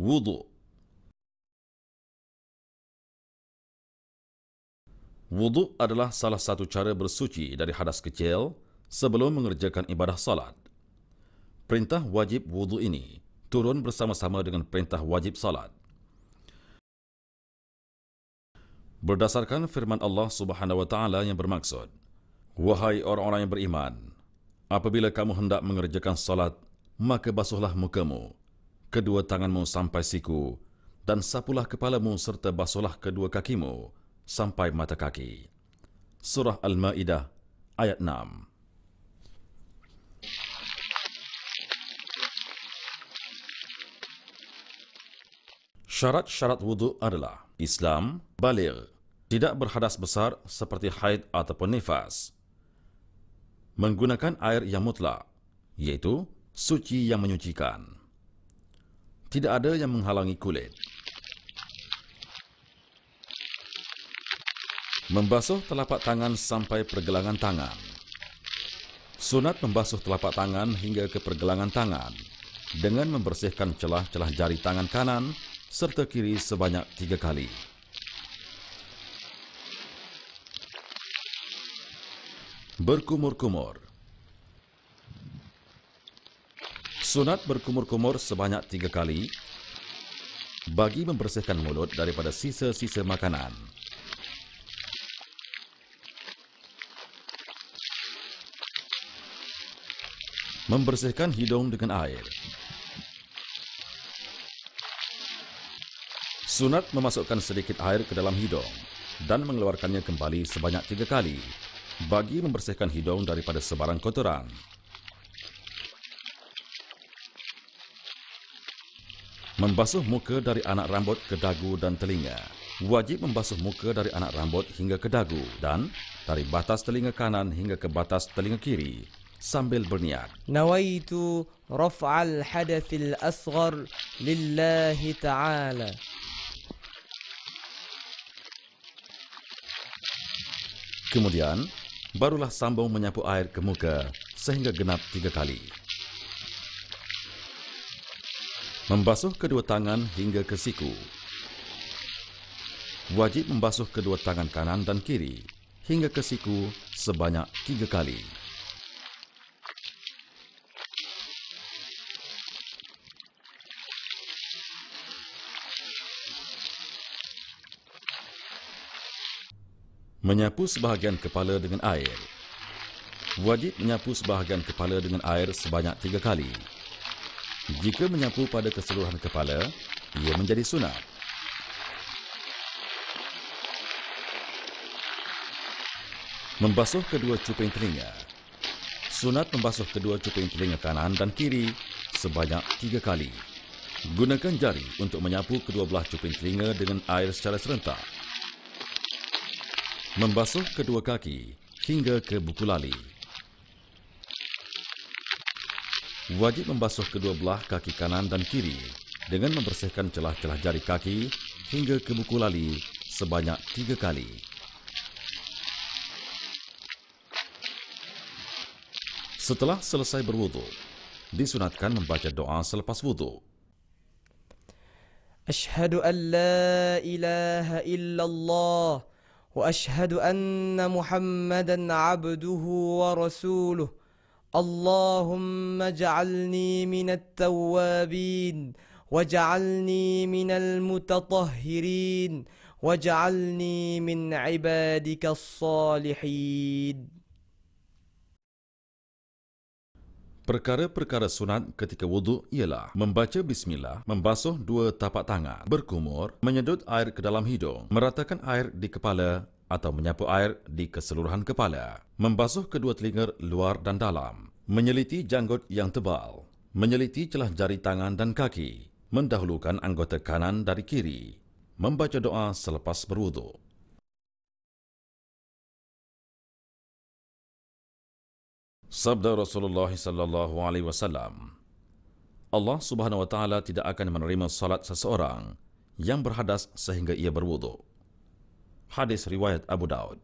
Wudu Wudu adalah salah satu cara bersuci dari hadas kecil sebelum mengerjakan ibadah salat. Perintah wajib wudu ini turun bersama-sama dengan perintah wajib salat. Berdasarkan firman Allah Subhanahu wa taala yang bermaksud, "Wahai orang-orang yang beriman, apabila kamu hendak mengerjakan salat, maka basuhlah mukamu, kedua tanganmu sampai siku, dan sapulah kepalamu serta basuhlah kedua kakimu." sampai mata kaki. Surah Al-Ma'idah ayat 6. Syarat-syarat wudu adalah Islam, baligh, tidak berhadas besar seperti haid ataupun nifas. Menggunakan air yang mutlak, iaitu suci yang menyucikan. Tidak ada yang menghalangi kulit. Membasuh telapak tangan sampai pergelangan tangan. Sunat membasuh telapak tangan hingga ke pergelangan tangan dengan membersihkan celah-celah jari tangan kanan serta kiri sebanyak tiga kali. Berkumur-kumur Sunat berkumur-kumur sebanyak tiga kali bagi membersihkan mulut daripada sisa-sisa makanan. Membersihkan hidung dengan air. Sunat memasukkan sedikit air ke dalam hidung dan mengeluarkannya kembali sebanyak tiga kali bagi membersihkan hidung daripada sebarang kotoran. Membasuh muka dari anak rambut ke dagu dan telinga. Wajib membasuh muka dari anak rambut hingga ke dagu dan dari batas telinga kanan hingga ke batas telinga kiri sambil berniat. Nawaitu raf'al hadathil asghar lillahi ta'ala. Kemudian, barulah sambung menyapu air ke muka sehingga genap tiga kali. Membasuh kedua tangan hingga ke siku. Wajib membasuh kedua tangan kanan dan kiri hingga ke siku sebanyak tiga kali. Menyapu sebahagian kepala dengan air. Wajib menyapu sebahagian kepala dengan air sebanyak tiga kali. Jika menyapu pada keseluruhan kepala, ia menjadi sunat. Membasuh kedua cuping telinga. Sunat membasuh kedua cuping telinga kanan dan kiri sebanyak tiga kali. Gunakan jari untuk menyapu kedua belah cuping telinga dengan air secara serentak. Membasuh kedua kaki hingga ke buku lali. Wajib membasuh kedua belah kaki kanan dan kiri dengan membersihkan celah-celah jari kaki hingga ke buku lali sebanyak tiga kali. Setelah selesai berwudu, disunatkan membaca doa selepas wudu. Ashhadu an la ilaha illallah واشهد ان محمدا عبده ورسوله اللهم اجعلني من التوابين واجعلني من المتطهرين واجعلني من عبادك الصالحين Perkara-perkara sunat ketika wudhu ialah membaca bismillah, membasuh dua tapak tangan, berkumur, menyedut air ke dalam hidung, meratakan air di kepala atau menyapu air di keseluruhan kepala, membasuh kedua telinga luar dan dalam, menyeliti janggut yang tebal, menyeliti celah jari tangan dan kaki, mendahulukan anggota kanan dari kiri, membaca doa selepas berwudhu. Sabda Rasulullah sallallahu alaihi wasallam Allah Subhanahu wa taala tidak akan menerima salat seseorang yang berhadas sehingga ia berwudu. حديث رواية أبو داود